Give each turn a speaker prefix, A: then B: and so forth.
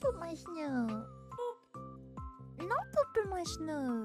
A: poop my snow. No poop my.